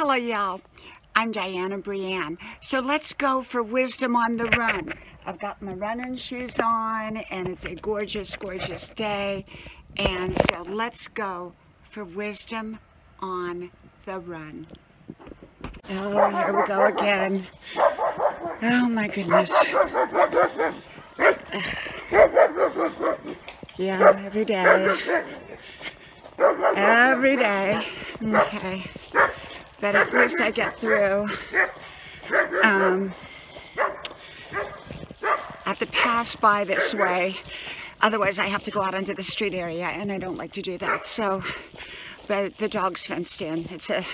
Hello, y'all. I'm Dianna Brianne. So let's go for wisdom on the run. I've got my running shoes on, and it's a gorgeous, gorgeous day. And so let's go for wisdom on the run. Oh, here we go again. Oh my goodness. Yeah, every day. Every day. Okay but at least I get through. Um, I have to pass by this way. Otherwise, I have to go out into the street area, and I don't like to do that. So, but the dog's fenced in. It's a,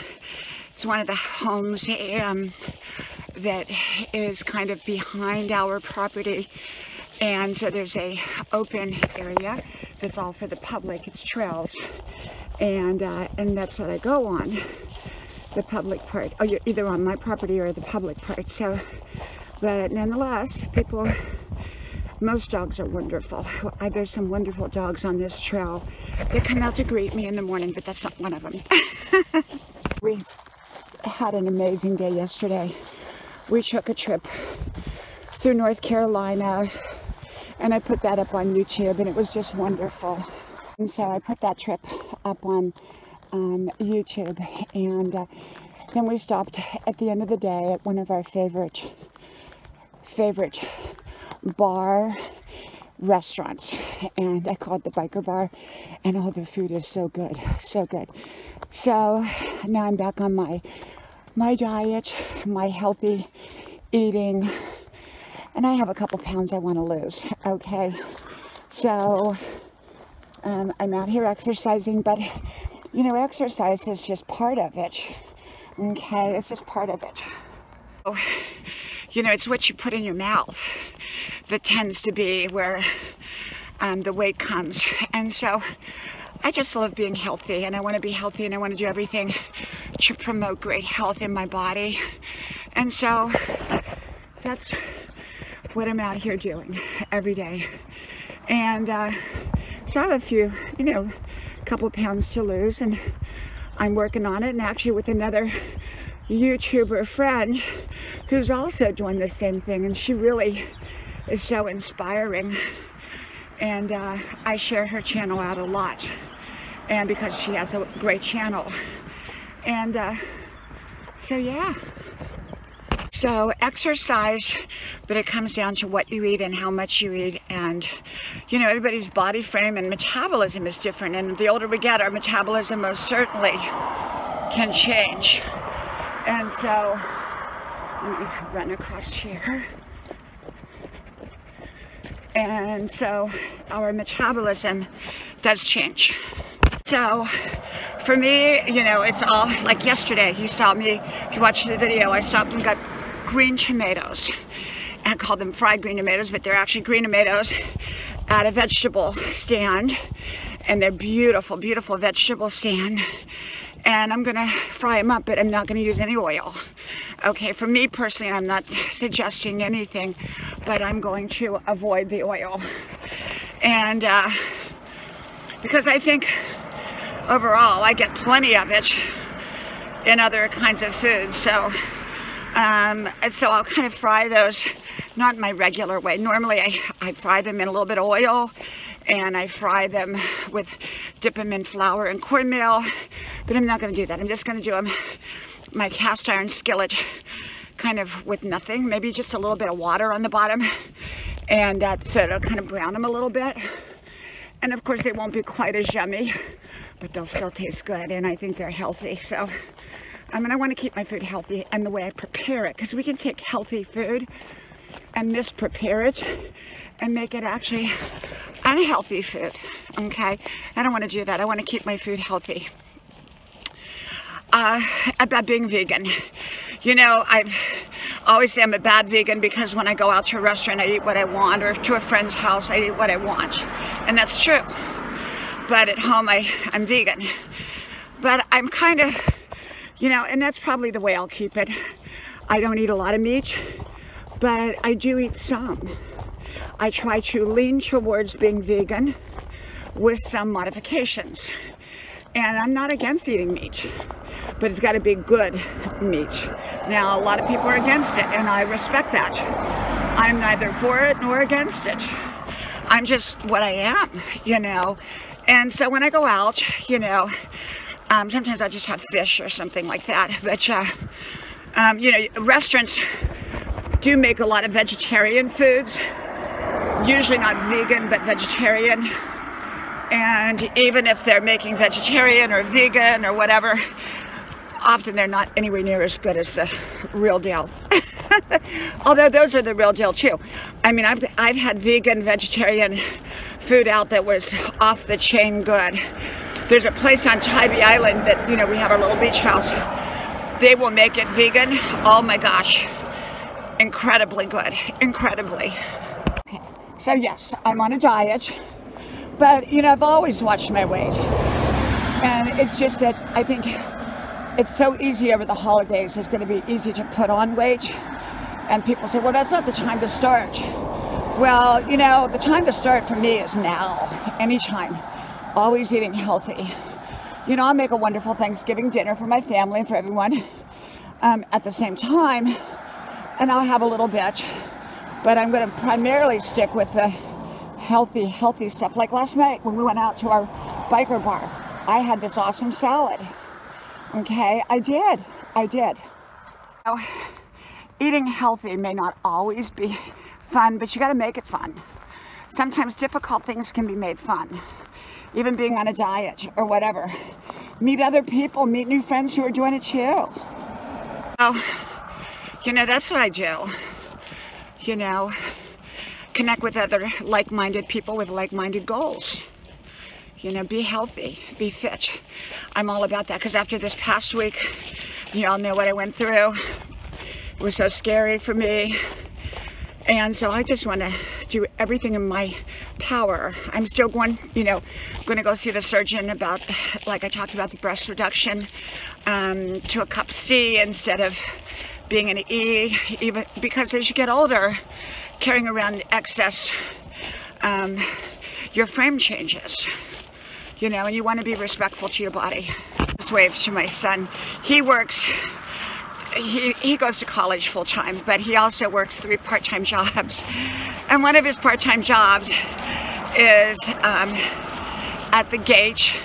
it's one of the homes um, that is kind of behind our property, and so there's a open area that's all for the public. It's trails, and uh, and that's what I go on the public part. Oh, you're either on my property or the public part. So, but nonetheless, people, most dogs are wonderful. There's some wonderful dogs on this trail that come out to greet me in the morning, but that's not one of them. we had an amazing day yesterday. We took a trip through North Carolina and I put that up on YouTube and it was just wonderful. And so I put that trip up on on YouTube. And uh, then we stopped at the end of the day at one of our favorite, favorite bar restaurants. And I called the biker bar. And all the food is so good, so good. So now I'm back on my my diet, my healthy eating, and I have a couple pounds I want to lose. Okay, so um, I'm out here exercising, but you know, exercise is just part of it. Okay, it's just part of it. Oh, you know, it's what you put in your mouth that tends to be where um, the weight comes. And so I just love being healthy and I want to be healthy and I want to do everything to promote great health in my body. And so that's what I'm out here doing every day. And uh, so I have a few, you know, couple pounds to lose and I'm working on it. And actually with another YouTuber friend who's also doing the same thing and she really is so inspiring. And uh, I share her channel out a lot and because she has a great channel. And uh, so yeah so exercise, but it comes down to what you eat and how much you eat. And, you know, everybody's body frame and metabolism is different. And the older we get, our metabolism most certainly can change. And so, let me run across here. And so our metabolism does change. So for me, you know, it's all like yesterday, you saw me, if you watched the video, I stopped and got green tomatoes. I call them fried green tomatoes, but they're actually green tomatoes at a vegetable stand. And they're beautiful, beautiful vegetable stand. And I'm gonna fry them up, but I'm not gonna use any oil. Okay, for me personally, I'm not suggesting anything, but I'm going to avoid the oil. And uh, because I think overall I get plenty of it in other kinds of foods. So um, and so I'll kind of fry those, not my regular way. Normally I, I fry them in a little bit of oil and I fry them with, dip them in flour and cornmeal, but I'm not gonna do that. I'm just gonna do them my cast iron skillet kind of with nothing, maybe just a little bit of water on the bottom and uh, so it'll kind of brown them a little bit. And of course they won't be quite as yummy, but they'll still taste good and I think they're healthy. So I mean, I want to keep my food healthy and the way I prepare it, because we can take healthy food and misprepare it and make it actually unhealthy food, okay? I don't want to do that. I want to keep my food healthy. Uh, about being vegan. You know, I've always say I'm a bad vegan because when I go out to a restaurant, I eat what I want, or to a friend's house, I eat what I want. And that's true. But at home, I, I'm vegan. But I'm kind of you know, and that's probably the way I'll keep it. I don't eat a lot of meat, but I do eat some. I try to lean towards being vegan with some modifications. And I'm not against eating meat. but it's got to be good meat. Now, a lot of people are against it, and I respect that. I'm neither for it nor against it. I'm just what I am, you know. And so when I go out, you know, um, sometimes I just have fish or something like that. But, uh, um, you know, restaurants do make a lot of vegetarian foods. Usually not vegan, but vegetarian. And even if they're making vegetarian or vegan or whatever, often they're not anywhere near as good as the real deal. Although those are the real deal too. I mean, I've, I've had vegan, vegetarian food out that was off the chain good. There's a place on Tybee Island that, you know, we have our little beach house. They will make it vegan. Oh my gosh. Incredibly good. Incredibly. Okay. So yes, I'm on a diet. But, you know, I've always watched my weight. And it's just that I think it's so easy over the holidays. It's going to be easy to put on weight. And people say, well, that's not the time to start. Well, you know, the time to start for me is now, anytime. Always eating healthy. You know, I'll make a wonderful Thanksgiving dinner for my family and for everyone um, at the same time. And I'll have a little bit. But I'm going to primarily stick with the healthy, healthy stuff. Like last night when we went out to our biker bar, I had this awesome salad. Okay, I did. I did. Eating healthy may not always be fun, but you got to make it fun. Sometimes difficult things can be made fun. Even being on a diet or whatever. Meet other people, meet new friends who are doing it too. Oh, you know, that's what I do. You know, connect with other like-minded people with like-minded goals. You know, be healthy, be fit. I'm all about that because after this past week, you all know what I went through. It was so scary for me. And so I just want to do everything in my power. I'm still going, you know, going to go see the surgeon about, like I talked about, the breast reduction um, to a cup C instead of being an E, even because as you get older, carrying around excess, um, your frame changes, you know, and you want to be respectful to your body. This wave to my son. He works, he, he goes to college full time, but he also works three part-time jobs. And one of his part-time jobs is um, at the gate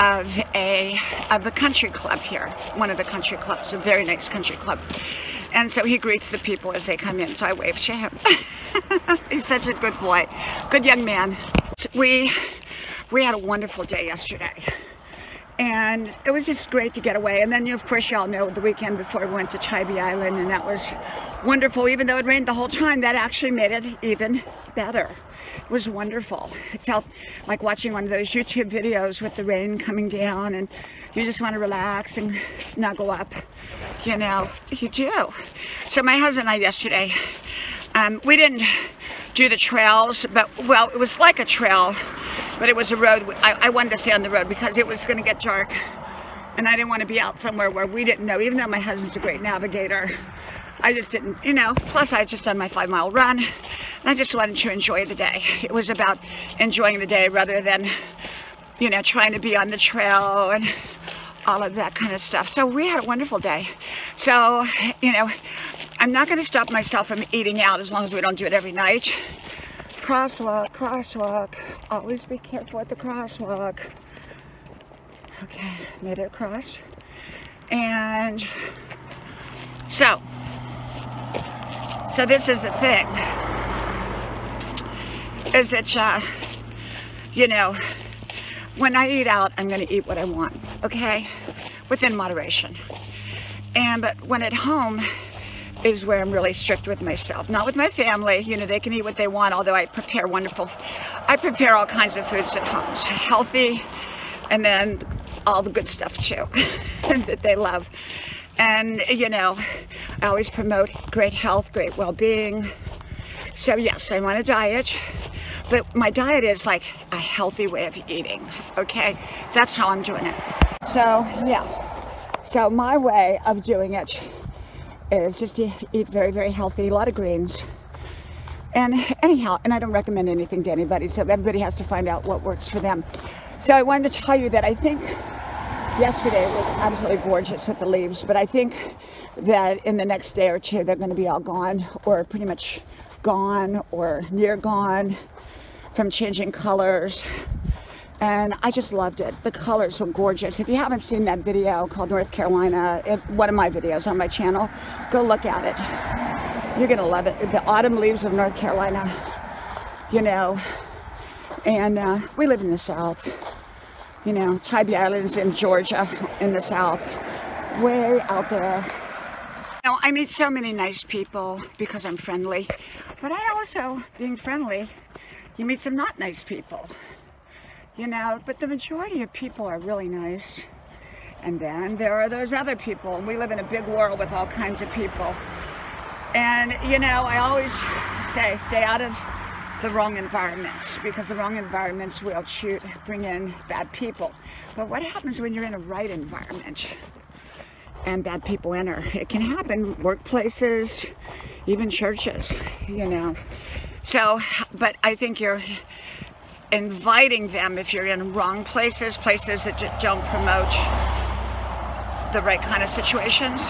of a of the country club here, one of the country clubs, a very nice country club. And so he greets the people as they come in, so I wave to him. He's such a good boy, good young man. We, we had a wonderful day yesterday. And it was just great to get away. And then, of course, y'all know the weekend before we went to Tybee Island, and that was wonderful. Even though it rained the whole time, that actually made it even better. It was wonderful. It felt like watching one of those YouTube videos with the rain coming down and you just want to relax and snuggle up, you know, you do. So my husband and I yesterday, um, we didn't do the trails, but well, it was like a trail, but it was a road. I, I wanted to stay on the road because it was going to get dark and I didn't want to be out somewhere where we didn't know, even though my husband's a great navigator. I just didn't, you know, plus I had just done my five mile run and I just wanted to enjoy the day. It was about enjoying the day rather than, you know, trying to be on the trail and all of that kind of stuff. So we had a wonderful day. So, you know, I'm not going to stop myself from eating out as long as we don't do it every night. Crosswalk, crosswalk. Always be careful at the crosswalk. Okay, made it across. And so, so this is the thing. Is that, uh, you know, when I eat out, I'm going to eat what I want, okay? Within moderation. And, but when at home is where I'm really strict with myself. Not with my family, you know, they can eat what they want, although I prepare wonderful, I prepare all kinds of foods at home. Healthy, and then all the good stuff too, that they love. And, you know, I always promote great health, great well-being. So yes, I'm on a diet. But my diet is like a healthy way of eating, okay? That's how I'm doing it. So, yeah. So my way of doing it Uh, is just to eat very, very healthy, a lot of greens. And anyhow, and I don't recommend anything to anybody, so everybody has to find out what works for them. So I wanted to tell you that I think yesterday was absolutely gorgeous with the leaves, but I think that in the next day or two they're going to be all gone or pretty much gone or near gone from changing colors and I just loved it. The colors were gorgeous. If you haven't seen that video called North Carolina, it, one of my videos on my channel, go look at it. You're gonna love it. The autumn leaves of North Carolina, you know, and uh, we live in the South, you know, Tybee Islands in Georgia in the South, way out there. I meet so many nice people because I'm friendly, but I also, being friendly, you meet some not nice people you know, but the majority of people are really nice. And then there are those other people. We live in a big world with all kinds of people. And, you know, I always say stay out of the wrong environments because the wrong environments will shoot, bring in bad people. But what happens when you're in a right environment and bad people enter? It can happen workplaces, even churches, you know. So, but I think you're inviting them if you're in wrong places, places that don't promote the right kind of situations.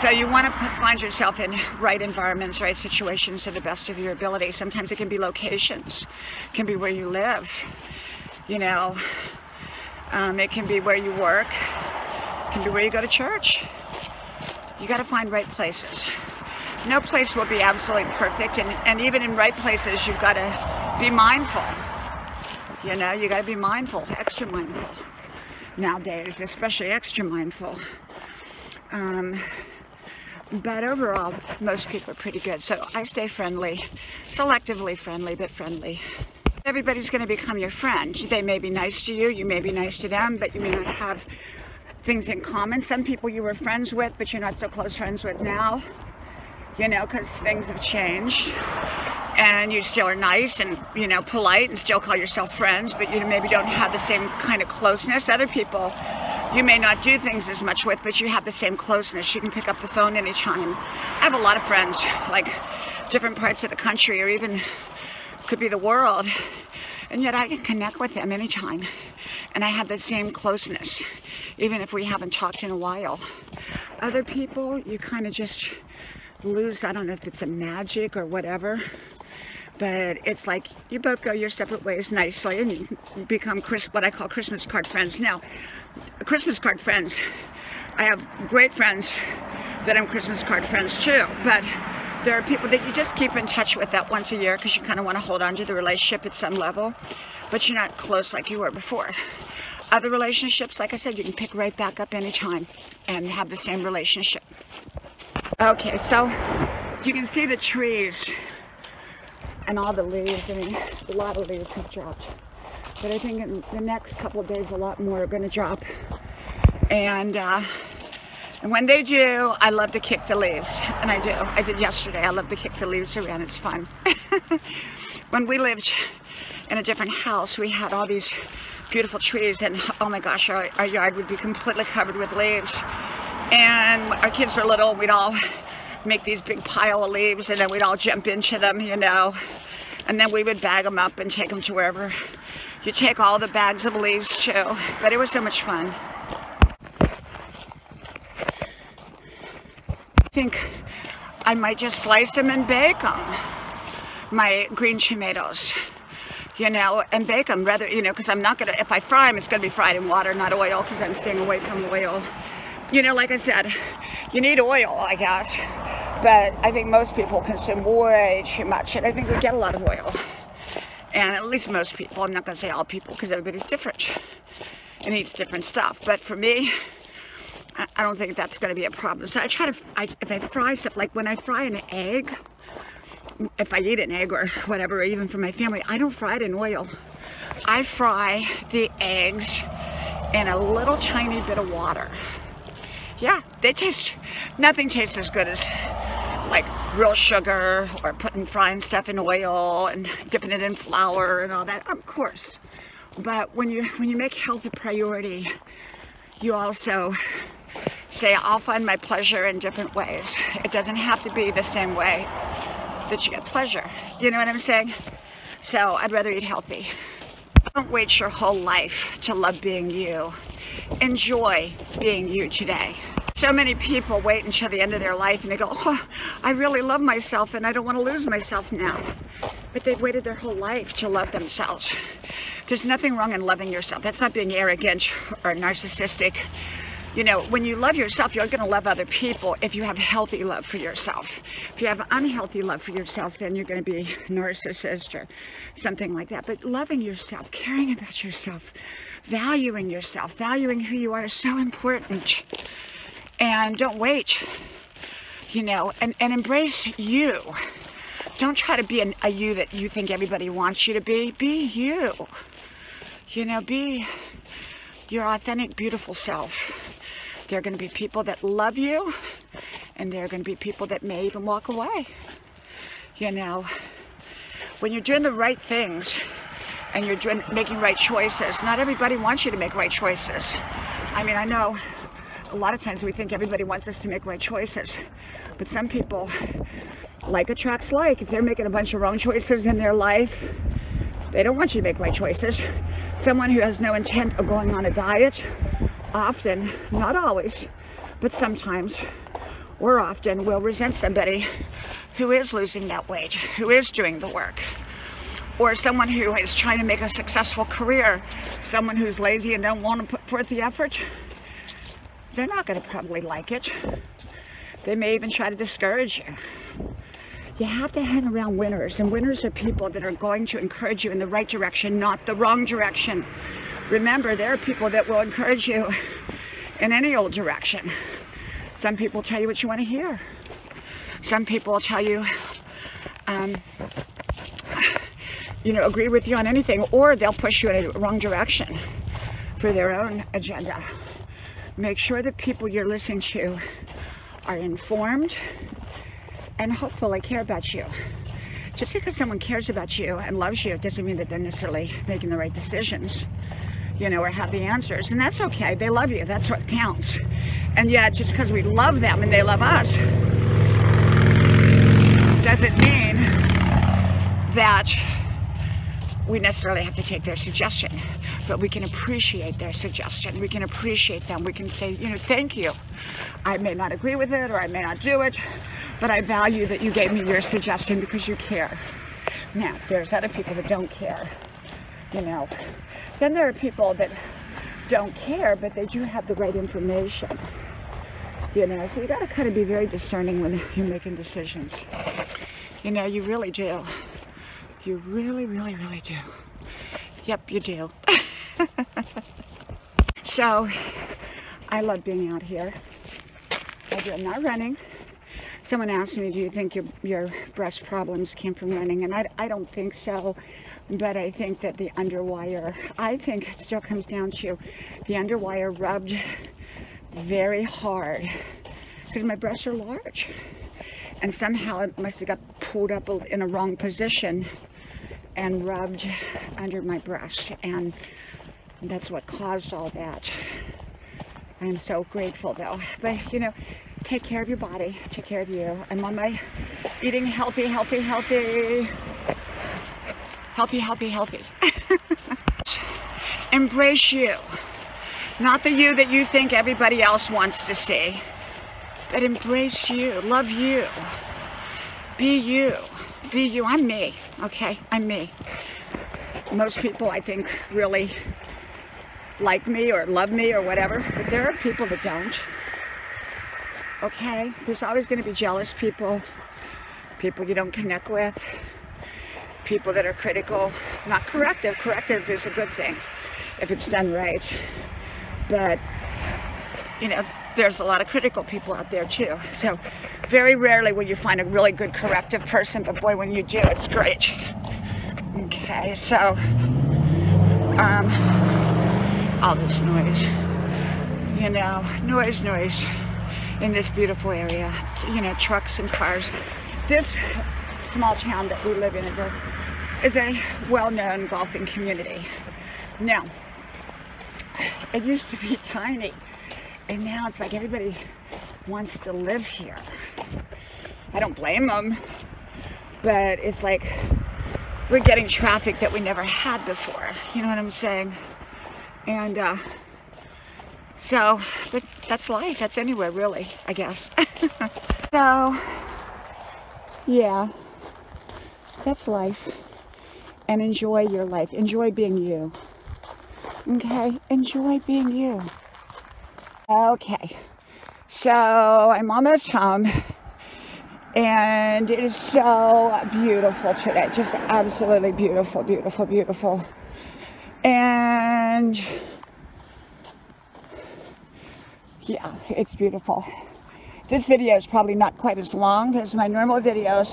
So you want to find yourself in right environments, right situations to the best of your ability. Sometimes it can be locations, it can be where you live, you know, um, it can be where you work, it can be where you go to church. You got to find right places. No place will be absolutely perfect, and, and even in right places, you've got to be mindful. You know, you got to be mindful, extra mindful nowadays, especially extra mindful. Um, but overall, most people are pretty good. So I stay friendly, selectively friendly, but friendly. Everybody's going to become your friend. They may be nice to you, you may be nice to them, but you may not have things in common. Some people you were friends with, but you're not so close friends with now, you know, because things have changed and you still are nice and you know polite and still call yourself friends but you maybe don't have the same kind of closeness. Other people you may not do things as much with but you have the same closeness. You can pick up the phone anytime. I have a lot of friends like different parts of the country or even could be the world. And yet i can connect with them anytime. And i have the same closeness even if we haven't talked in a while. Other people you kind of just lose i don't know if it's a magic or whatever but it's like you both go your separate ways nicely and you become Chris, what I call Christmas card friends. Now, Christmas card friends, I have great friends that I'm Christmas card friends too, but there are people that you just keep in touch with that once a year because you kind of want to hold on to the relationship at some level, but you're not close like you were before. Other relationships, like I said, you can pick right back up anytime and have the same relationship. Okay, so you can see the trees and all the leaves. I mean, a lot of leaves have dropped. But I think in the next couple of days, a lot more are going to drop. And, uh, and when they do, I love to kick the leaves. And I do. I did yesterday. I love to kick the leaves around. It's fun. when we lived in a different house, we had all these beautiful trees. And oh my gosh, our, our yard would be completely covered with leaves. And our kids were little. We'd all make these big pile of leaves and then we'd all jump into them, you know. And then we would bag them up and take them to wherever you take all the bags of leaves too. But it was so much fun. I think I might just slice them and bake them. My green tomatoes you know, and bake them rather, you know, because I'm not going to, if I fry them, it's going to be fried in water, not oil, because I'm staying away from oil. You know, like I said, you need oil, I guess but I think most people consume way too much, and I think we get a lot of oil. And at least most people, I'm not going to say all people, because everybody's different and eats different stuff. But for me, I don't think that's going to be a problem. So I try to, I, if I fry stuff, like when I fry an egg, if I eat an egg or whatever, or even for my family, I don't fry it in oil. I fry the eggs in a little tiny bit of water. Yeah, they taste, nothing tastes as good as like real sugar or putting frying stuff in oil and dipping it in flour and all that, of course. But when you when you make health a priority, you also say, I'll find my pleasure in different ways. It doesn't have to be the same way that you get pleasure. You know what I'm saying? So I'd rather eat healthy. Don't wait your whole life to love being you. enjoy being you today. So many people wait until the end of their life and they go, oh, I really love myself and I don't want to lose myself now. But they've waited their whole life to love themselves. There's nothing wrong in loving yourself. That's not being arrogant or narcissistic. You know, when you love yourself, you're going to love other people if you have healthy love for yourself. If you have unhealthy love for yourself, then you're going to be narcissist or something like that. But loving yourself, caring about yourself, valuing yourself, valuing who you are is so important and don't wait, you know, and, and embrace you. Don't try to be an, a you that you think everybody wants you to be. Be you. You know, be your authentic, beautiful self. There are going to be people that love you, and there are going to be people that may even walk away. You know, when you're doing the right things and you're doing, making right choices, not everybody wants you to make right choices. I mean, I know a lot of times we think everybody wants us to make right choices. But some people, like attracts like. If they're making a bunch of wrong choices in their life, they don't want you to make right choices. Someone who has no intent of going on a diet, often, not always, but sometimes, or often, will resent somebody who is losing that weight, who is doing the work. Or someone who is trying to make a successful career, someone who's lazy and don't want to put forth the effort, they're not going to probably like it. They may even try to discourage you. You have to hang around winners, and winners are people that are going to encourage you in the right direction, not the wrong direction. Remember, there are people that will encourage you in any old direction. Some people tell you what you want to hear. Some people tell you, um, you know, agree with you on anything, or they'll push you in a wrong direction for their own agenda. Make sure that people you're listening to are informed and hopefully care about you. Just because someone cares about you and loves you doesn't mean that they're necessarily making the right decisions, you know, or have the answers. And that's okay. They love you. That's what counts. And yet, just because we love them and they love us doesn't mean that we necessarily have to take their suggestion, but we can appreciate their suggestion. We can appreciate them. We can say, you know, thank you. I may not agree with it or I may not do it, but I value that you gave me your suggestion because you care. Now, there's other people that don't care, you know. Then there are people that don't care, but they do have the right information. You know, so you got to kind of be very discerning when you're making decisions. You know, you really do. You really, really, really do. Yep, you do. so, I love being out here. I do, I'm not running. Someone asked me, do you think your, your breast problems came from running? And I, I don't think so. But I think that the underwire, I think it still comes down to the underwire rubbed very hard because my breasts are large and somehow it must have got pulled up in a wrong position and rubbed under my breast and that's what caused all that. I'm so grateful though. But you know, take care of your body, take care of you. I'm on my eating healthy, healthy, healthy, healthy, healthy, healthy. Embrace you. Not the you that you think everybody else wants to see, but embrace you, love you, be you be you. I'm me, okay? I'm me. Most people, I think, really like me or love me or whatever, but there are people that don't. Okay? There's always going to be jealous people, people you don't connect with, people that are critical, not corrective. Corrective is a good thing if it's done right. But, you know, there's a lot of critical people out there too. So very rarely will you find a really good corrective person, but boy, when you do, it's great. Okay, so, um, all this noise, you know, noise, noise in this beautiful area, you know, trucks and cars. This small town that we live in is a, is a well-known golfing community. Now, it used to be tiny and now it's like everybody wants to live here. I don't blame them, but it's like we're getting traffic that we never had before. You know what I'm saying? And uh, So, but that's life. That's anywhere, really, I guess. so, yeah, that's life. And enjoy your life. Enjoy being you. Okay? Enjoy being you. Okay. So, I'm almost home. And it is so beautiful today. Just absolutely beautiful, beautiful, beautiful. And yeah, it's beautiful. This video is probably not quite as long as my normal videos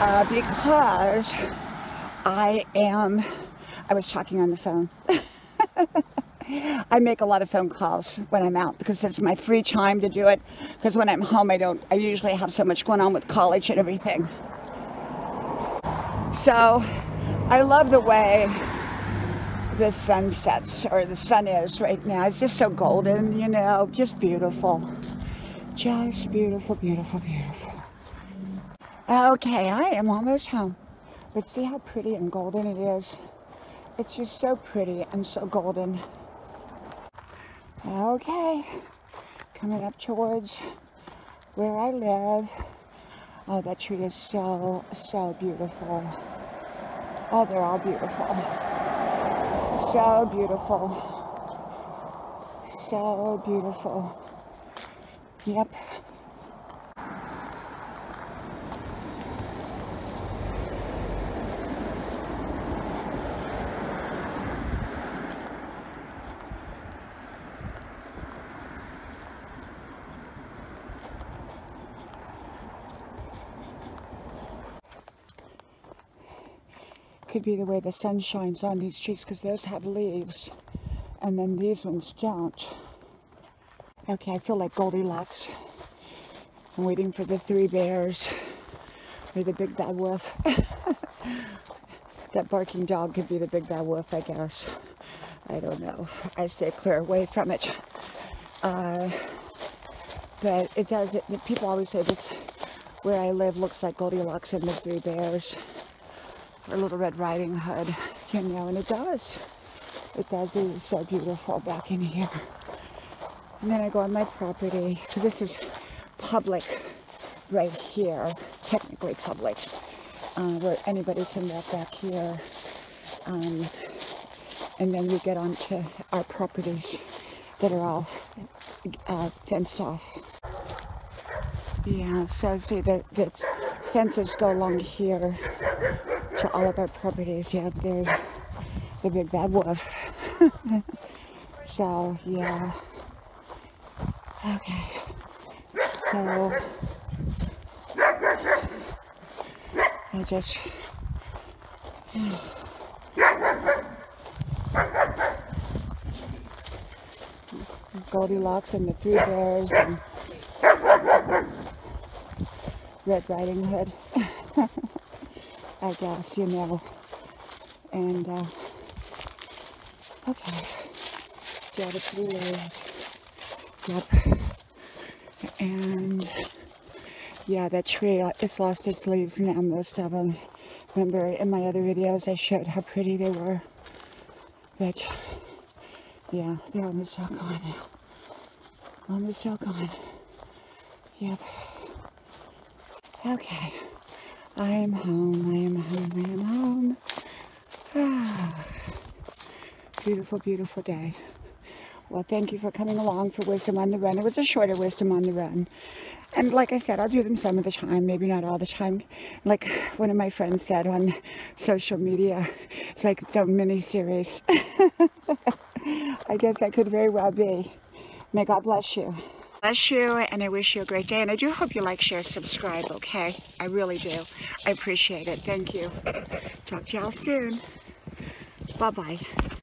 uh, because I am, I was talking on the phone. I make a lot of phone calls when I'm out because it's my free time to do it. Because when I'm home, I don't, I usually have so much going on with college and everything. So I love the way the sun sets or the sun is right now. It's just so golden, you know, just beautiful. Just beautiful, beautiful, beautiful. Okay, I am almost home. But see how pretty and golden it is? It's just so pretty and so golden. Okay, coming up towards where I live. Oh, that tree is so, so beautiful. Oh, they're all beautiful. So beautiful. So beautiful. Yep. could be the way the sun shines on these trees because those have leaves and then these ones don't. Okay, I feel like Goldilocks. I'm waiting for the three bears or the big bad wolf. that barking dog could be the big bad wolf, I guess. I don't know. I stay clear away from it. Uh, but it does, it, people always say this, where I live looks like Goldilocks and the three bears or Little Red Riding Hood, you know, and it does. It does. It is so beautiful back in here. And then I go on my property. So this is public right here, technically public, uh, where anybody can walk back here. Um, and then we get onto our properties that are all uh, fenced off. Yeah, so see the, the fences go along here to all of our properties. Yeah, there's the big bad wolf. so, yeah. Okay. So, I just... Goldilocks and the Three Bears and Red Riding Hood. I guess, you know. And, uh, okay. Yeah, the three layers. Yep. And, yeah, that tree, it's lost its leaves now, most of them. Remember, in my other videos, I showed how pretty they were. But, yeah, they're almost all gone now. Almost all gone. Yep. Okay. I am home, I am home, I am home. Ah, beautiful, beautiful day. Well, thank you for coming along for Wisdom on the Run. It was a shorter Wisdom on the Run. And like I said, I'll do them some of the time, maybe not all the time. Like one of my friends said on social media, it's like its mini-series. I guess that could very well be. May God bless you bless you and I wish you a great day. And I do hope you like, share, subscribe, okay? I really do. I appreciate it. Thank you. Talk to y'all soon. Bye-bye.